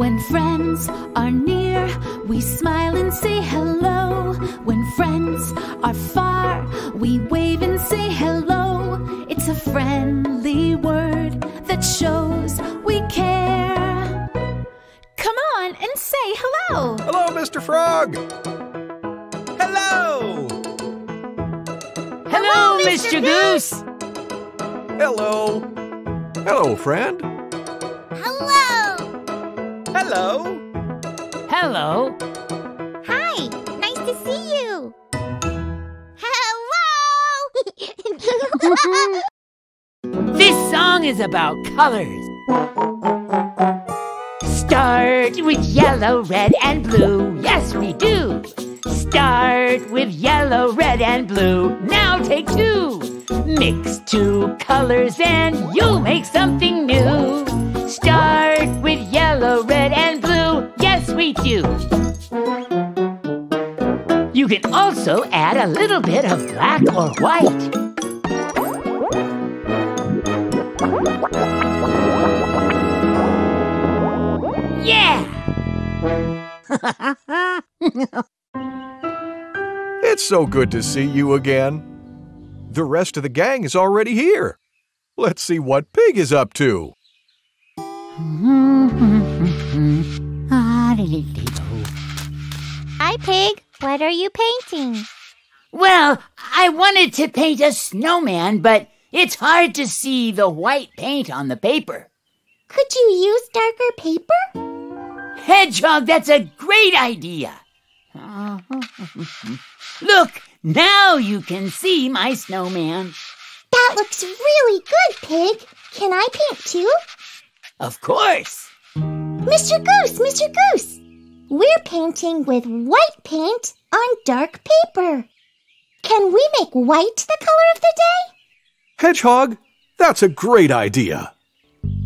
When friends are near, we smile and say hello. When friends are far, we wave and say hello. It's a friendly word that shows we care. Come on and say hello. Hello, Mr. Frog. Hello. Hello, Mr. Goose. Hello. Hello, friend. Hello. Hello. Hello. Hi. Nice to see you. Hello. This song is about colors. Start with yellow, red, and blue. Yes, we do. Start with yellow, red, and blue. Now take two. Mix two colors and you'll make something Do. You can also add a little bit of black or white. Yeah! It's so good to see you again. The rest of the gang is already here. Let's see what Pig is up to. Hmm. Hi, Pig. What are you painting? Well, I wanted to paint a snowman, but it's hard to see the white paint on the paper. Could you use darker paper? Hedgehog, that's a great idea. Look, now you can see my snowman. That looks really good, Pig. Can I paint too? Of course. Mr. Goose, Mr. Goose. We're painting with white paint on dark paper. Can we make white the color of the day? Hedgehog, that's a great idea.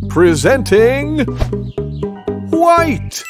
Presenting White.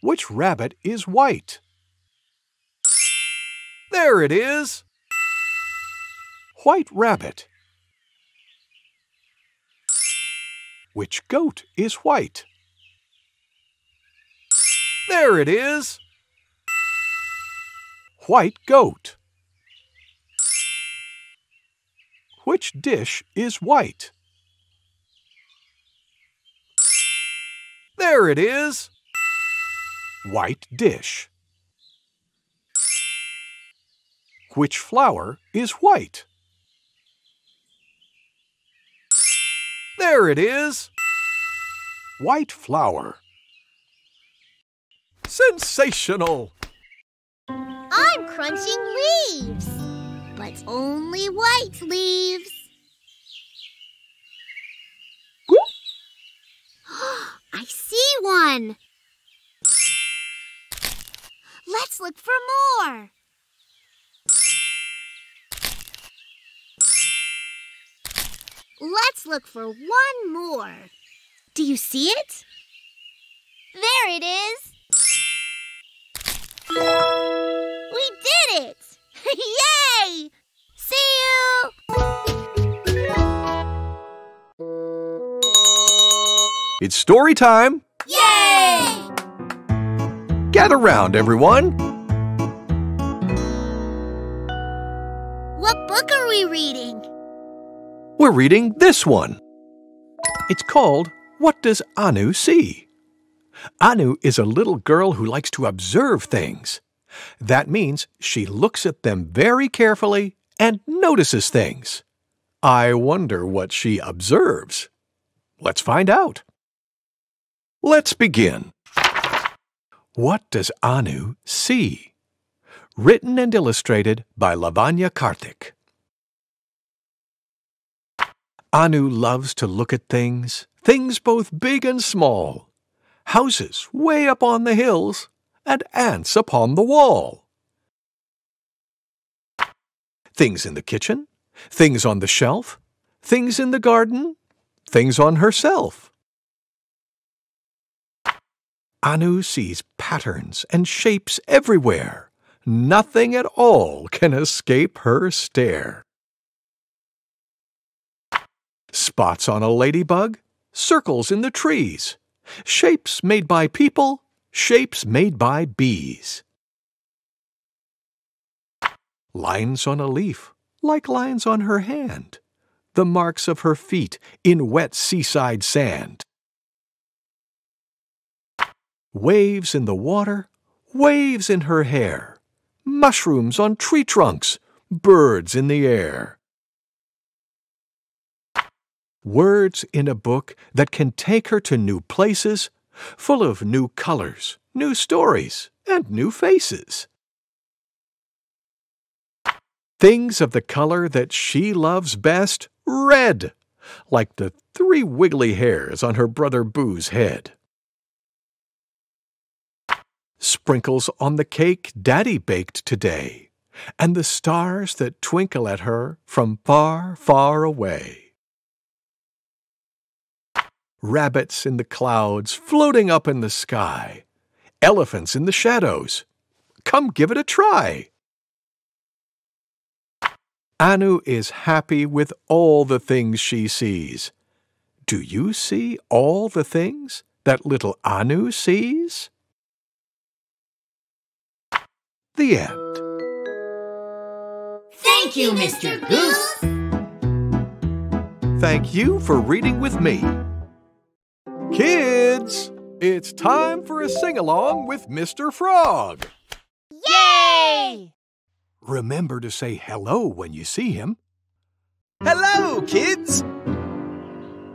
Which rabbit is white? There it is. White rabbit. Which goat is white? There it is. White goat. Which dish is white? There it is. White dish. Which flower is white? There it is. White flower. Sensational! I'm crunching leaves, but only white leaves. I see one. Let's look for more. Let's look for one more. Do you see it? There it is. We did it! Yay! See you! It's story time. Yay! Gather round, everyone. What book are we reading? We're reading this one. It's called What Does Anu See? Anu is a little girl who likes to observe things. That means she looks at them very carefully and notices things. I wonder what she observes. Let's find out. Let's begin. What does Anu see? Written and illustrated by Lavanya Karthik. Anu loves to look at things, things both big and small houses way up on the hills, and ants upon the wall. Things in the kitchen, things on the shelf, things in the garden, things on herself. Anu sees patterns and shapes everywhere. Nothing at all can escape her stare. Spots on a ladybug, circles in the trees, shapes made by people, shapes made by bees. Lines on a leaf, like lines on her hand, the marks of her feet in wet seaside sand. Waves in the water, waves in her hair, mushrooms on tree trunks, birds in the air. Words in a book that can take her to new places, full of new colors, new stories, and new faces. Things of the color that she loves best, red, like the three wiggly hairs on her brother Boo's head. Sprinkles on the cake Daddy baked today, and the stars that twinkle at her from far, far away rabbits in the clouds floating up in the sky, elephants in the shadows. Come give it a try. Anu is happy with all the things she sees. Do you see all the things that little Anu sees? The end. Thank you, Mr. Goose. Thank you for reading with me. Kids, it's time for a sing along with Mr. Frog. Yay! Remember to say hello when you see him. Hello, kids!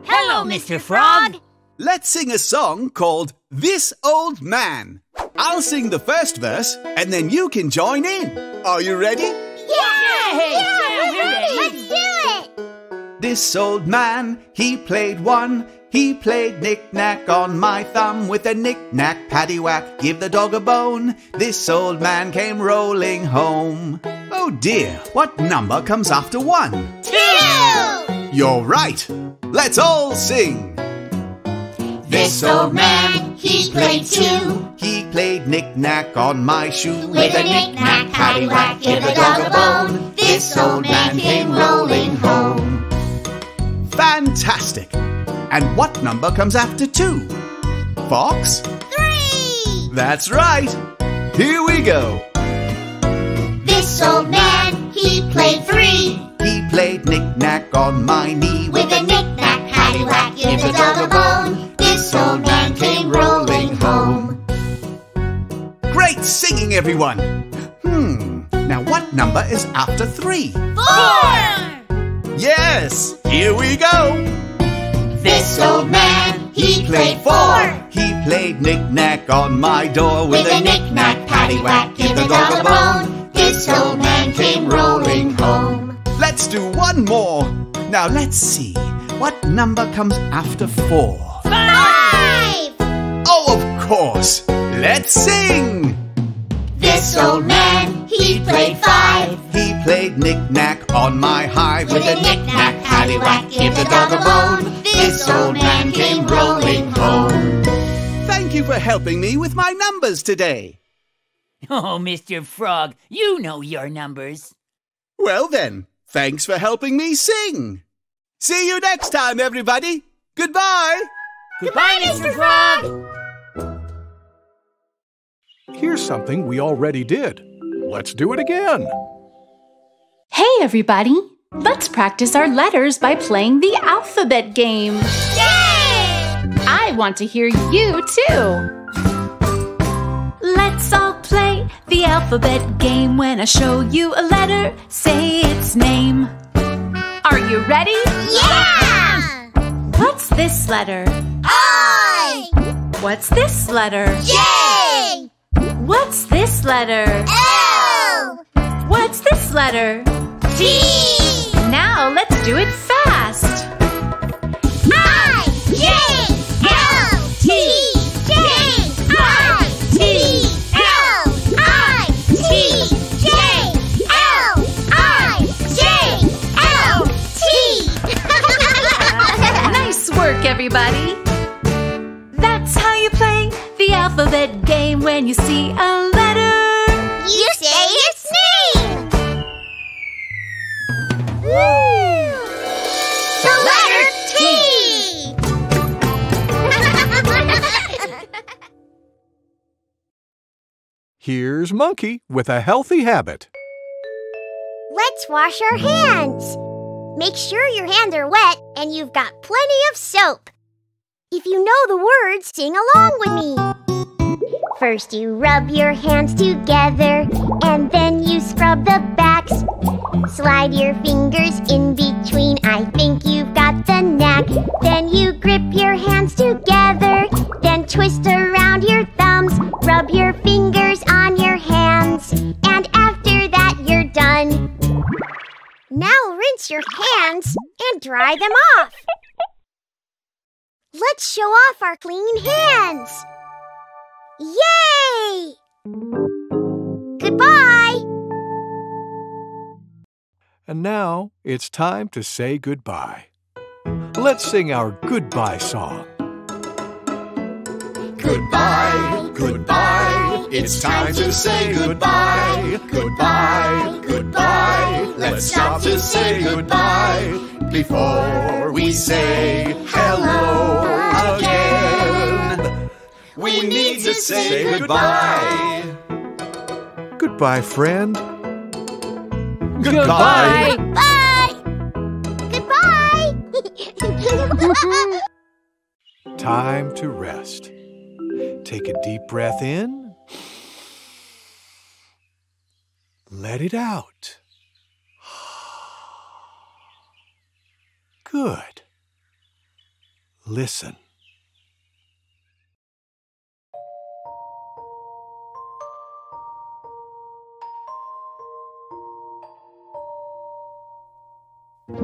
Hello, Mr. Frog. Let's sing a song called This Old Man. I'll sing the first verse and then you can join in. Are you ready? Yeah! Yay! Yeah, we're ready. Let's do it! This old man, he played one. He played knick-knack on my thumb with a knick-knack paddywhack. Give the dog a bone. This old man came rolling home. Oh dear, what number comes after one? Two! You're right. Let's all sing. This old man, he played two. He played knick-knack on my shoe With a knick-knack, paddywhack, give the dog a bone. This old man came rolling home. Fantastic! And what number comes after two? Fox? Three! That's right! Here we go! This old man, he played three. He played knick-knack on my knee With a knick-knack, everyone! Hmm, now what number is after three? Four! Yes! Here we go! This old man, he played four. He played knick-knack on my door with, a knick-knack, paddywhack, give the dog a bone. This old man came rolling home. Let's do one more. Now let's see. What number comes after four? Five! Oh, of course. Let's sing. This old man, he played five. He played knick-knack on my hive with a knick-knack, paddywhack, give the dog a bone. This old man came rolling home. Thank you for helping me with my numbers today. Oh, Mr. Frog, you know your numbers. Well then, thanks for helping me sing. See you next time, everybody. Goodbye. Goodbye, Mr. Frog! Here's something we already did. Let's do it again. Hey, everybody! Let's practice our letters by playing the alphabet game. Yay! I want to hear you too. Let's all play the alphabet game. When I show you a letter, say its name. Are you ready? Yeah! What's this letter? I! What's this letter? J! What's this letter? L! What's this letter? T! Now let's do it fast. I! J! L! T! J! I! T! L! I! T! J! L! I! J! L! T! Nice work, everybody. That's how you play the alphabet game when you see a letter. You say its name! Woo! The letter T! Here's Monkey with a healthy habit. Let's wash our hands. Make sure your hands are wet and you've got plenty of soap. If you know the words, sing along with me. First, you rub your hands together and then you scrub the backs. Slide your fingers in between. I think you've got the knack. Then you grip your hands together, then twist around your thumbs. Rub your fingers on your hands, and after that, you're done. Now rinse your hands and dry them off. Let's show off our clean hands. Yay! Goodbye. And now it's time to say goodbye. Let's sing our goodbye song. Goodbye, goodbye. It's time to say goodbye. Goodbye, goodbye. Let's stop to say goodbye before we say We need to say goodbye. Goodbye, friend. Goodbye. Bye. Goodbye. Time to rest. Take a deep breath in. Let it out. Good. Listen.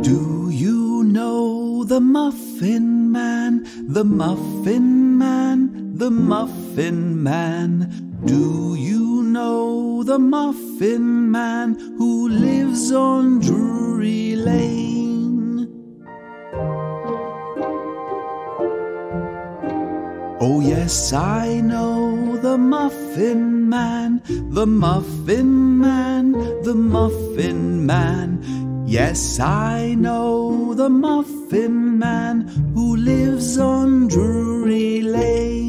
Do you know the Muffin Man? The Muffin Man, the Muffin Man. Do you know the Muffin Man who lives on Drury Lane? Oh, yes, I know the Muffin Man, the Muffin Man, the Muffin Man. Yes, I know the Muffin Man who lives on Drury Lane.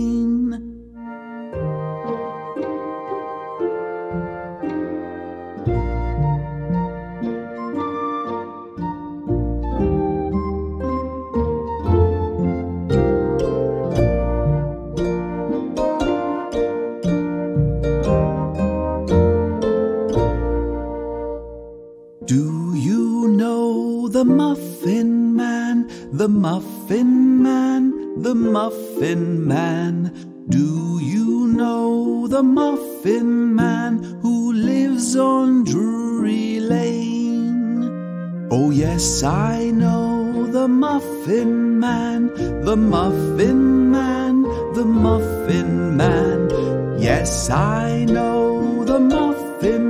Man, the Muffin Man, the Muffin Man. Yes, I know the Muffin